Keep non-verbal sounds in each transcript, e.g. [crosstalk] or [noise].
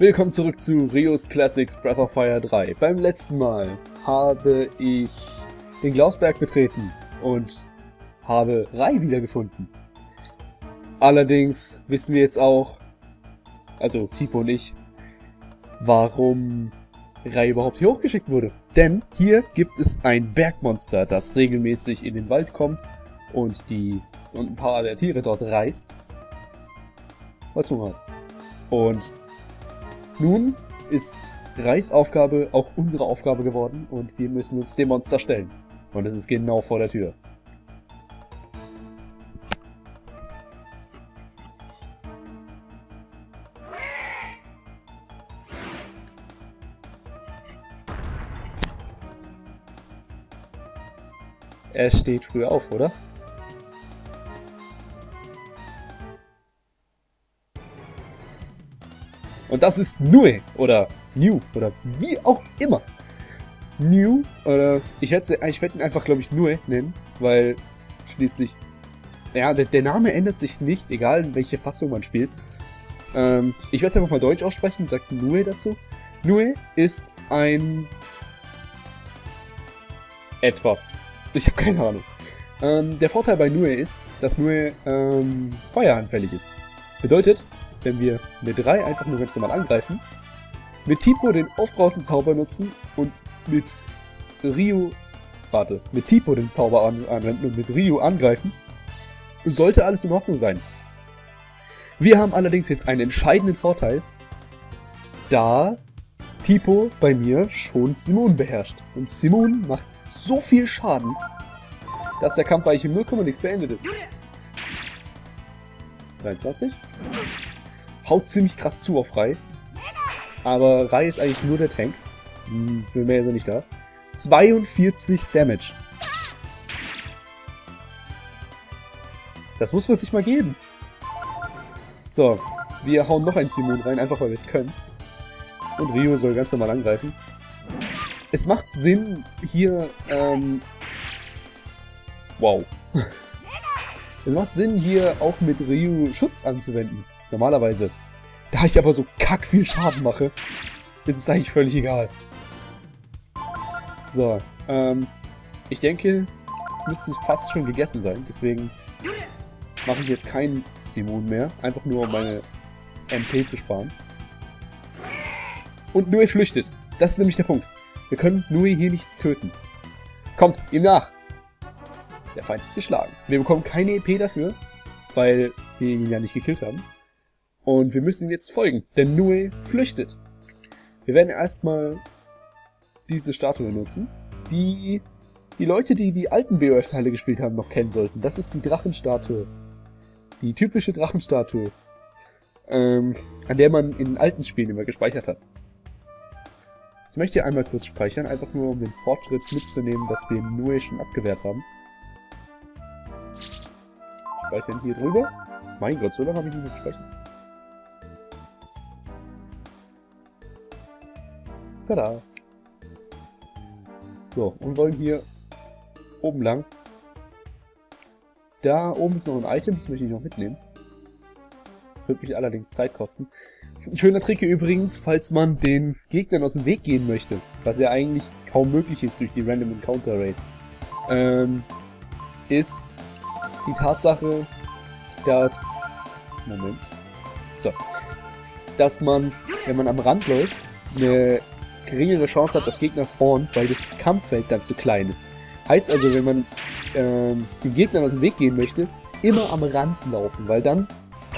Willkommen zurück zu Rios Classics Breath of Fire 3. Beim letzten Mal habe ich den Glausberg betreten und habe Rai wiedergefunden. Allerdings wissen wir jetzt auch, also Tipo und ich, warum Rai überhaupt hier hochgeschickt wurde. Denn hier gibt es ein Bergmonster, das regelmäßig in den Wald kommt und die und ein paar der Tiere dort reißt. Was hat. Und nun ist Reis Aufgabe auch unsere Aufgabe geworden und wir müssen uns dem Monster stellen. Und es ist genau vor der Tür. Er steht früh auf, oder? Und das ist Nue oder New oder wie auch immer. New oder ich werde ich werd ihn einfach, glaube ich, Nue nennen, weil schließlich, ja, der, der, Name ändert sich nicht, egal in welche Fassung man spielt. Ähm, ich werde es einfach mal deutsch aussprechen, sagt Nue dazu. Nue ist ein etwas. Ich habe keine Ahnung. Ähm, der Vorteil bei Nue ist, dass Nue ähm, feueranfällig ist. Bedeutet, wenn wir mit 3 einfach nur ganz normal angreifen, mit Tipo den Aufbrausen-Zauber nutzen und mit Ryu, warte, mit Tipo den Zauber an anwenden und mit Ryu angreifen, sollte alles in Ordnung sein. Wir haben allerdings jetzt einen entscheidenden Vorteil, da Tipo bei mir schon Simon beherrscht. Und Simon macht so viel Schaden, dass der Kampf eigentlich im 0, nichts beendet ist. 23 haut ziemlich krass zu auf Rai. Aber Rai ist eigentlich nur der Tank. Hm, für mehr ist er nicht da. 42 Damage. Das muss man sich mal geben. So, wir hauen noch ein Simon rein, einfach weil wir es können. Und Rio soll ganz normal angreifen. Es macht Sinn, hier, ähm... Wow. [laughs] es macht Sinn, hier auch mit Ryu Schutz anzuwenden. Normalerweise. Da ich aber so kack viel Schaden mache, ist es eigentlich völlig egal. So, ähm, ich denke, es müsste fast schon gegessen sein. Deswegen mache ich jetzt keinen Simon mehr. Einfach nur, um meine MP zu sparen. Und Nui flüchtet. Das ist nämlich der Punkt. Wir können Nui hier nicht töten. Kommt, ihm nach! Der Feind ist geschlagen. Wir bekommen keine EP dafür, weil wir ihn ja nicht gekillt haben. Und wir müssen ihm jetzt folgen, denn Nue flüchtet. Wir werden erstmal diese Statue nutzen, die die Leute, die die alten BOF-Teile gespielt haben, noch kennen sollten. Das ist die Drachenstatue. Die typische Drachenstatue, ähm, an der man in alten Spielen immer gespeichert hat. Ich möchte hier einmal kurz speichern, einfach nur um den Fortschritt mitzunehmen, dass wir Nue schon abgewehrt haben. Speichern hier drüber. Mein Gott, so lange habe ich nicht gespeichert. Tada! So, und wollen hier oben lang. Da oben ist noch ein Item, das möchte ich noch mitnehmen. Das wird mich allerdings Zeit kosten. Ein schöner Trick hier übrigens, falls man den Gegnern aus dem Weg gehen möchte, was ja eigentlich kaum möglich ist durch die Random Encounter Rate, ähm, ist die Tatsache, dass... Moment. So. Dass man, wenn man am Rand läuft, eine geringere Chance hat, dass Gegner spawnen, weil das Kampffeld dann zu klein ist. Heißt also, wenn man ähm, den Gegnern aus dem Weg gehen möchte, immer am Rand laufen, weil dann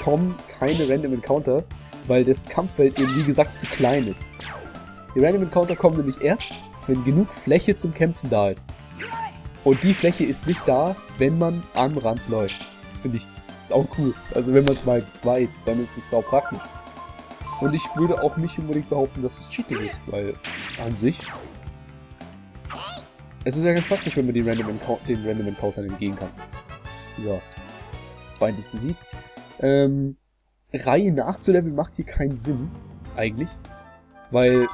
kommen keine Random Encounter, weil das Kampffeld eben wie gesagt zu klein ist. Die Random Encounter kommen nämlich erst, wenn genug Fläche zum Kämpfen da ist. Und die Fläche ist nicht da, wenn man am Rand läuft. Finde ich sau cool. Also wenn man es mal weiß, dann ist das sau praktisch. Und ich würde auch nicht unbedingt behaupten, dass es Cheating ist, weil an sich... Es ist ja ganz praktisch, wenn man die Random den Random Encounter entgehen kann. So. Feind ist besiegt. Ähm, Reihe nachzuleveln macht hier keinen Sinn, eigentlich. Weil...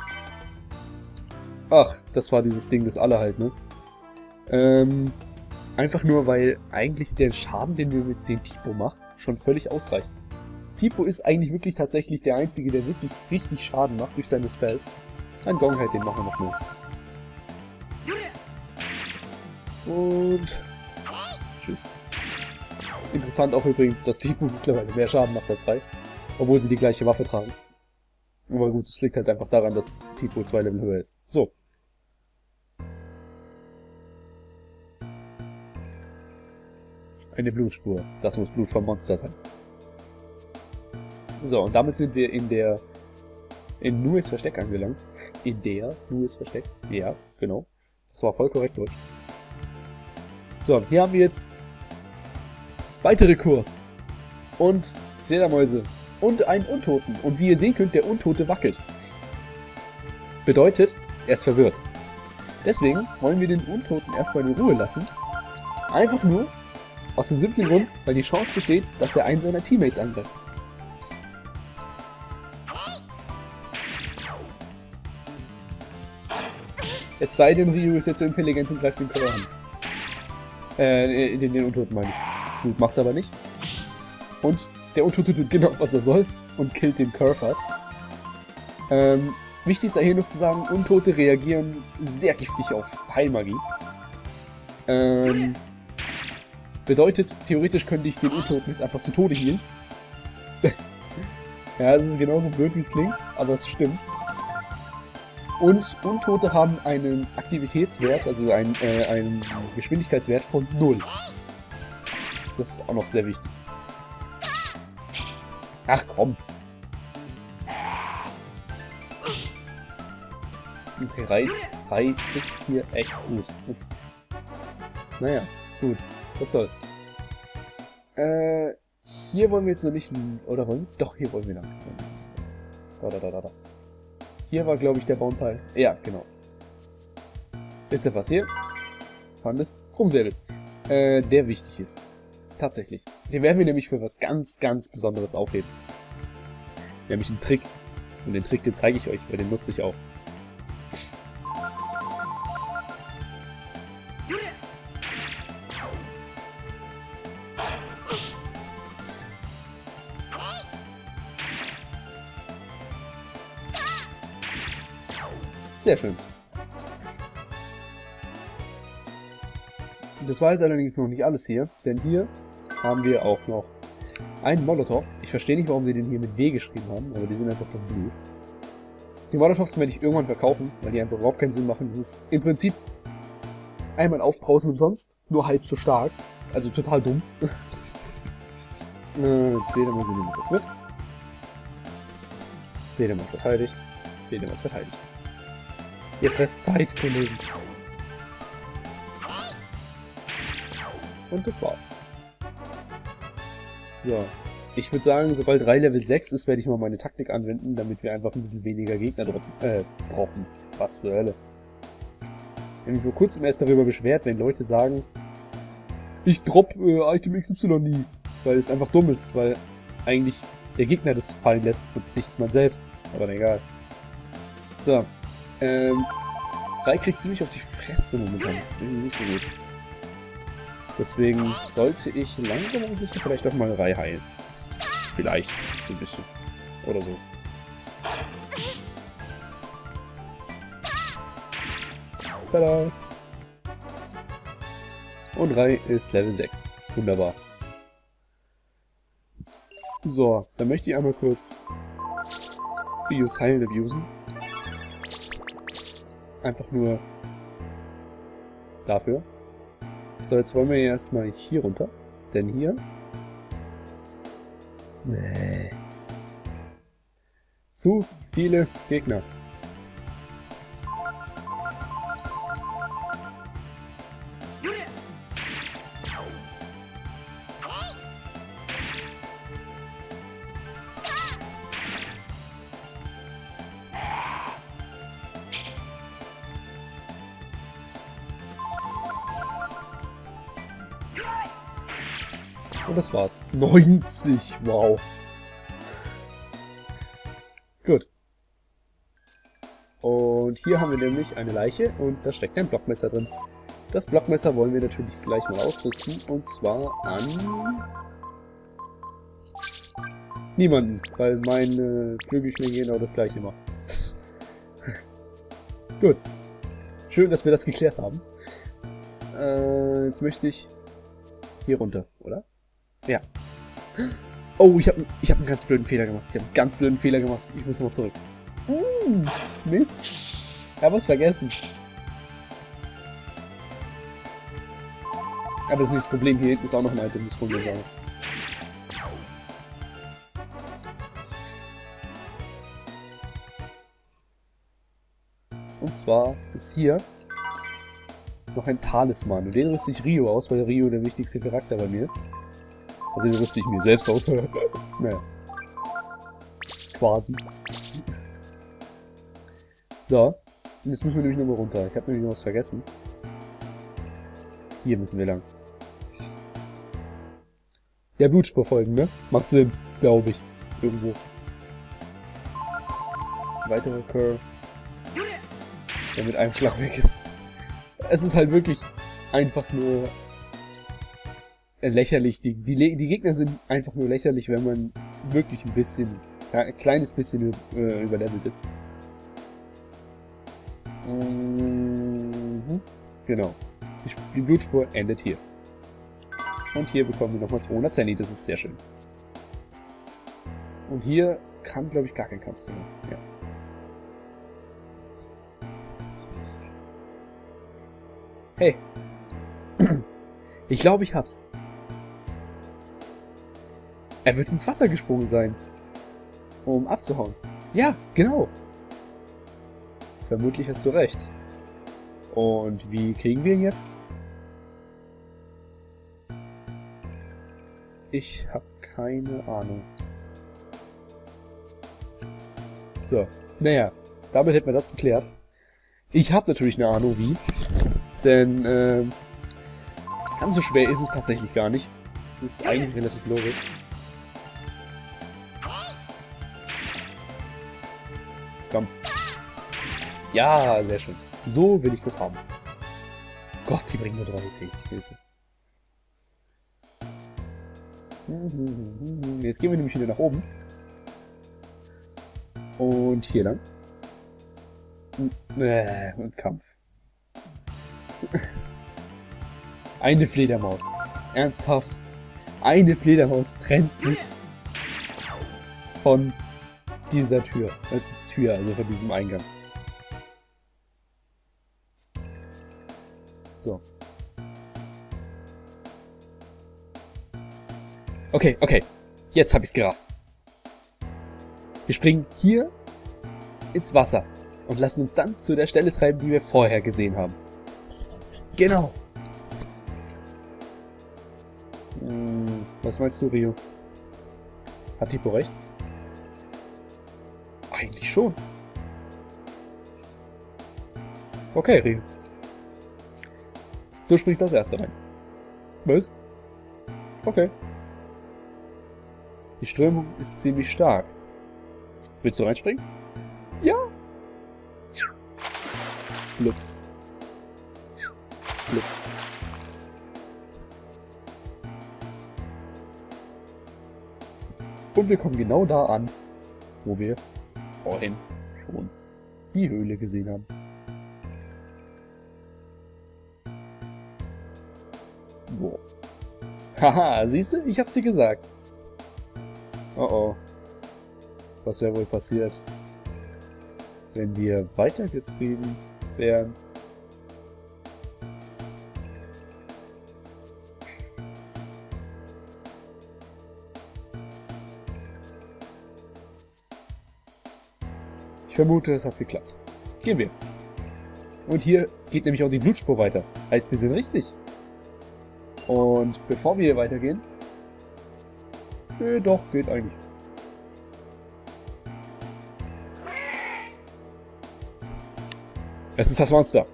Ach, das war dieses Ding des Alle halt, ne? Ähm, einfach nur, weil eigentlich der Schaden, den wir mit dem Tipo macht, schon völlig ausreicht. Tipo ist eigentlich wirklich tatsächlich der Einzige, der wirklich richtig Schaden macht durch seine Spells. Ein Gonghead, den machen wir noch mehr. Und... Tschüss. Interessant auch übrigens, dass Tipo [laughs] mittlerweile mehr Schaden macht als Rai. Obwohl sie die gleiche Waffe tragen. Aber gut, es liegt halt einfach daran, dass Tipo zwei Level höher ist. So. Eine Blutspur. Das muss Blut vom Monster sein. So, und damit sind wir in der in Nues Versteck angelangt. In der Nues Versteck. Ja, genau. Das war voll korrekt durch. So, hier haben wir jetzt weitere Kurs. Und Fledermäuse. Und einen Untoten. Und wie ihr sehen könnt, der Untote wackelt. Bedeutet, er ist verwirrt. Deswegen wollen wir den Untoten erstmal in Ruhe lassen. Einfach nur aus dem simplen Grund, weil die Chance besteht, dass er einen seiner Teammates angreift. Es sei denn, Ryu ist jetzt so intelligent und greift den Körper an. Äh, den, den Untoten meine ich. Gut, macht aber nicht. Und der Untote tut genau, was er soll und killt den Curve fast. Ähm, wichtig ist hier noch zu sagen, Untote reagieren sehr giftig auf Heilmagie. Ähm, bedeutet, theoretisch könnte ich den Untoten jetzt einfach zu Tode healen. [laughs] ja, es ist genauso blöd, wie es klingt, aber es stimmt. Und Untote haben einen Aktivitätswert, also einen, äh, einen Geschwindigkeitswert von 0. Das ist auch noch sehr wichtig. Ach komm. Okay, Rai, Rai ist hier echt gut. Naja, gut. Was soll's. Äh, hier wollen wir jetzt noch nicht... Oder wollen? Doch, hier wollen wir lang. Da, da, da, da, da. Hier war, glaube ich, der Baumteil. Ja, genau. Ist ja was hier? Fandest? Chromsäbel. Äh, der wichtig ist. Tatsächlich. Den werden wir nämlich für was ganz, ganz Besonderes aufheben. Nämlich einen Trick. Und den Trick, den zeige ich euch, weil den nutze ich auch. Sehr schön. Das war jetzt allerdings noch nicht alles hier, denn hier haben wir auch noch einen Molotow. Ich verstehe nicht, warum sie den hier mit W geschrieben haben, aber die sind einfach von blöd. Die Molotows werde ich irgendwann verkaufen, weil die einfach überhaupt keinen Sinn machen. Das ist im Prinzip einmal aufbrausen umsonst, nur halb so stark. Also total dumm. [laughs] äh, Fledermaus nehmen wir kurz mit. Fledermaus verteidigt. Fledermaus verteidigt. Ihr fresst Zeit, Kollegen. Und das war's. So. Ich würde sagen, sobald 3 Level 6 ist, werde ich mal meine Taktik anwenden, damit wir einfach ein bisschen weniger Gegner droppen. Äh, droppen. Was zur Hölle. Ich habe mich vor kurzem erst darüber beschwert, wenn Leute sagen, ich drop äh, Item XY nie. Weil es einfach dumm ist, weil eigentlich der Gegner das fallen lässt und nicht man selbst. Aber egal. So, ähm, Rai kriegt ziemlich auf die Fresse momentan. Das ist irgendwie nicht so gut. Deswegen sollte ich langsam aber sicher vielleicht auch mal Rai heilen. Vielleicht. So ein bisschen. Oder so. Tada! Und Rai ist Level 6. Wunderbar. So, dann möchte ich einmal kurz Bios heilen abusen. Einfach nur dafür. So, jetzt wollen wir erstmal hier runter. Denn hier... Nee. Zu viele Gegner. War's. 90, wow. Gut. Und hier haben wir nämlich eine Leiche und da steckt ein Blockmesser drin. Das Blockmesser wollen wir natürlich gleich mal ausrüsten und zwar an Niemanden, weil meine Flügelschlinge genau das gleiche macht. [laughs] Gut. Schön, dass wir das geklärt haben. Äh, jetzt möchte ich hier runter, oder? Ja. Oh, ich habe ich hab einen ganz blöden Fehler gemacht. Ich habe einen ganz blöden Fehler gemacht. Ich muss noch zurück. Mm, Mist. Ich habe was vergessen. Aber das ist nicht das Problem. Hier hinten ist auch noch ein Item, das Problem war. Und zwar ist hier noch ein Talisman. Und den rüste ich Rio aus, weil Rio der wichtigste Charakter bei mir ist. Also den rüste ich mir selbst aus. naja. Quasi. So. Und jetzt müssen wir nämlich nochmal runter. Ich habe nämlich noch was vergessen. Hier müssen wir lang. Ja, Blutspur folgen, ne? Macht Sinn, glaube ich. Irgendwo. Weitere Curve. Der mit einem Schlag weg ist. Es ist halt wirklich einfach nur lächerlich. Die, die, die Gegner sind einfach nur lächerlich, wenn man wirklich ein bisschen, ein kleines bisschen äh, überlevelt ist. Mhm. Genau. Die, die Blutspur endet hier. Und hier bekommen wir nochmal 200 Zenny, das ist sehr schön. Und hier kann, glaube ich, gar kein Kampf drin. Ja. Hey. [clears throat] Ich glaube, ich hab's. Er wird ins Wasser gesprungen sein. Um abzuhauen. Ja, genau. Vermutlich hast du recht. Und wie kriegen wir ihn jetzt? Ich habe keine Ahnung. So, naja, damit hätten wir das geklärt. Ich habe natürlich eine Ahnung wie, denn äh, ganz so schwer ist es tatsächlich gar nicht. Das ist eigentlich relativ logisch. Ja, sehr schön. So will ich das haben. Gott, die bringen nur 3 EP. Hilfe. Jetzt gehen wir nämlich wieder nach oben. Und hier lang. Äh, und Kampf. [laughs] Eine Fledermaus. Ernsthaft. Eine Fledermaus trennt mich von dieser Tür. Äh, Tür, also von diesem Eingang. So. Okay, okay. Jetzt habe ich's gerafft. Wir springen hier ins Wasser und lassen uns dann zu der Stelle treiben, die wir vorher gesehen haben. Genau. Hm, was meinst du, Rio? Hat Tipo recht? Eigentlich schon. Okay, Rio. Du springst als Erster rein. Was? Okay. Die Strömung ist ziemlich stark. Willst du reinspringen? Ja. Blub. Blub. Und wir kommen genau da an, wo wir vorhin schon die Höhle gesehen haben. So. Haha, siehst du? Ich hab's dir gesagt. Oh oh. Was wäre wohl passiert, wenn wir weitergetrieben wären? Ich vermute, es hat geklappt. Gehen wir. Und hier geht nämlich auch die Blutspur weiter. Heißt, wir sind richtig. Und bevor wir hier weitergehen, Nee, doch, geht eigentlich. Es ist das Monster.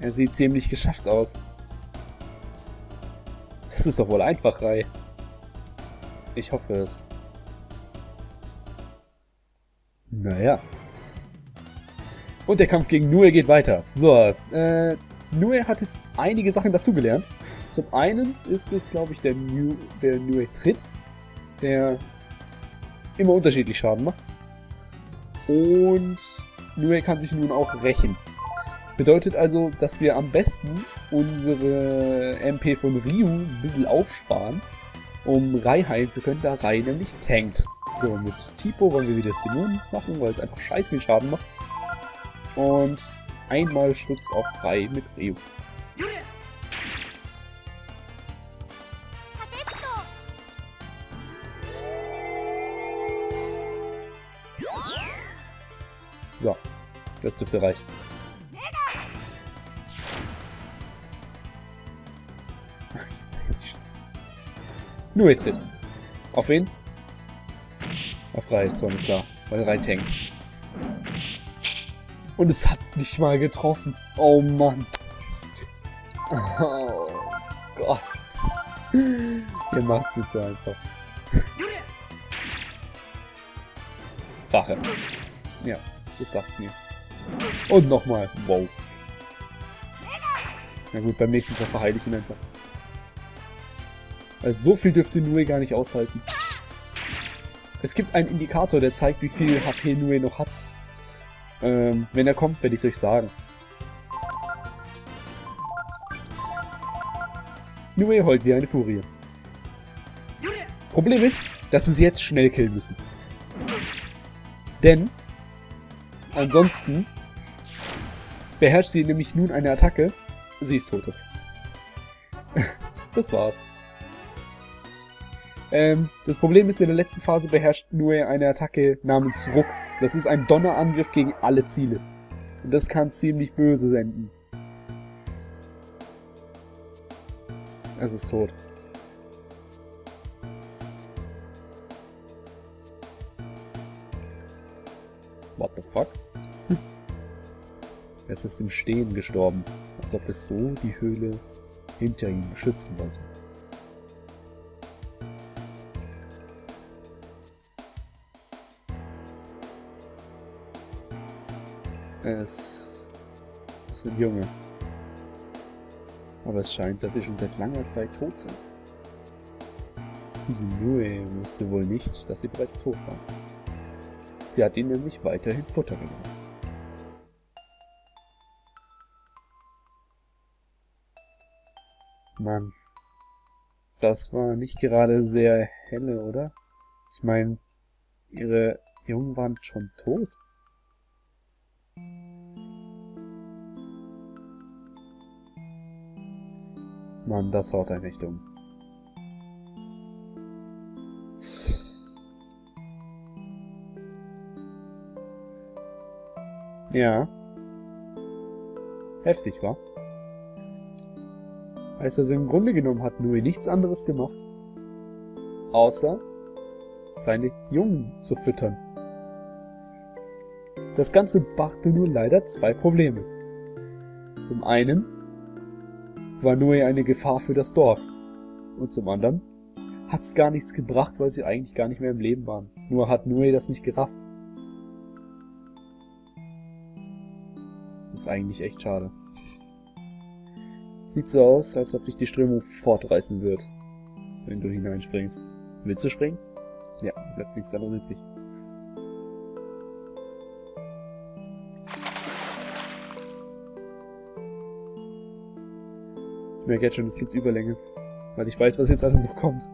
Er sieht ziemlich geschafft aus. Das ist doch wohl einfach, Rai. Ich hoffe es. Naja. Und der Kampf gegen Nue geht weiter. So, äh, Nue hat jetzt einige Sachen dazugelernt. Zum einen ist es, glaube ich, der, New, der Nue Tritt, der immer unterschiedlich Schaden macht. Und Nue kann sich nun auch rächen. Bedeutet also, dass wir am besten unsere MP von Ryu ein bisschen aufsparen, um Rai heilen zu können, da Rai nämlich tankt. So, mit Tipo wollen wir wieder Simon machen, weil es einfach scheiß viel Schaden macht. Und einmal Schutz auf Rai mit Ryu. So, das dürfte reichen. [laughs] Nur tritt. Auf wen? Auf mir klar. Weil Rai tankt. Und es hat nicht mal getroffen. Oh Mann. Oh Gott. Ihr macht's mir zu einfach. Rache. Ja, das dachte ich mir. Und nochmal. Wow. Na gut, beim nächsten Treffer heile ich ihn einfach. Also so viel dürfte Nue gar nicht aushalten. Es gibt einen Indikator, der zeigt, wie viel HP Nue noch hat. Ähm, wenn er kommt, werde ich es euch sagen. Nue heult wie eine Furie. Problem ist, dass wir sie jetzt schnell killen müssen. Denn ansonsten beherrscht sie nämlich nun eine Attacke. Sie ist tot. [laughs] das war's. Ähm, das Problem ist, in der letzten Phase beherrscht nur eine Attacke namens Ruck. Das ist ein Donnerangriff gegen alle Ziele. Und das kann ziemlich böse enden. Es ist tot. What the fuck? Es ist im Stehen gestorben, als ob es so die Höhle hinter ihm beschützen wollte. Es sind Junge. Aber es scheint, dass sie schon seit langer Zeit tot sind. Diese Nue wusste wohl nicht, dass sie bereits tot war. Sie hat ihnen nämlich weiterhin Futter genommen. Mann. Das war nicht gerade sehr helle, oder? Ich meine, ihre Jungen waren schon tot. Mann, das haut einen echt um. Ja. Heftig, wa? Heißt also im Grunde genommen hat Nui nichts anderes gemacht, außer seine Jungen zu füttern. Das Ganze brachte nur leider zwei Probleme. Zum einen war Noe eine Gefahr für das Dorf. Und zum anderen hat's gar nichts gebracht, weil sie eigentlich gar nicht mehr im Leben waren. Nur hat Noe das nicht gerafft. Das ist eigentlich echt schade. Sieht so aus, als ob dich die Strömung fortreißen wird, wenn du hineinspringst. Willst du springen? Ja, bleibt nichts anderes übrig. Merke jetzt schon, es gibt Überlänge. Weil ich weiß, was jetzt alles noch kommt.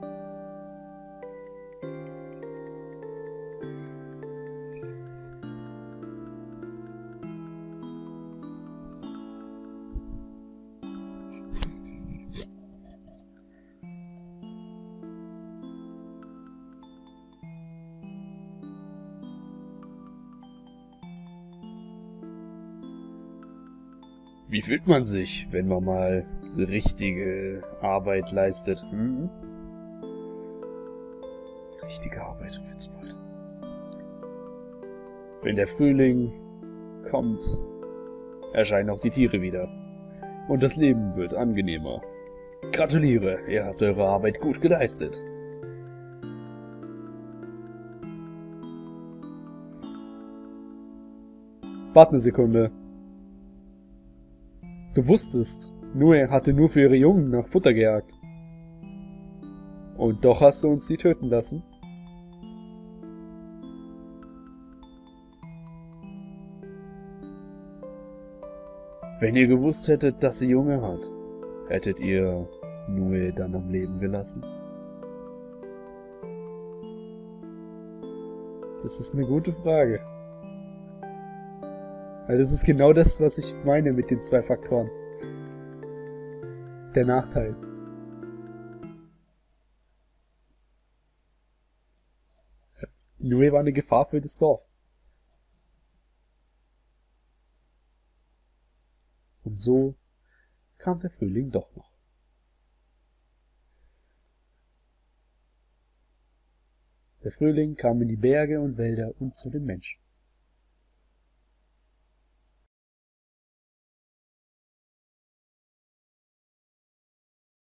Wie fühlt man sich, wenn man mal richtige Arbeit leistet? Hm? Richtige Arbeit, Witzbold. Wenn der Frühling kommt, erscheinen auch die Tiere wieder. Und das Leben wird angenehmer. Gratuliere, ihr habt eure Arbeit gut Warte eine Sekunde. Du wusstest, Nue hatte nur für ihre Jungen nach Futter gejagt. Und doch hast du uns sie töten lassen? Wenn ihr gewusst hättet, dass sie Junge hat, hättet ihr Nue dann am Leben gelassen? Das ist eine gute Frage. Weil das ist genau das, was ich meine mit den zwei Faktoren. Der Nachteil. Nue war eine Gefahr für das Dorf. Und so kam der Frühling doch noch. Der Frühling kam in die Berge und Wälder und zu den Menschen.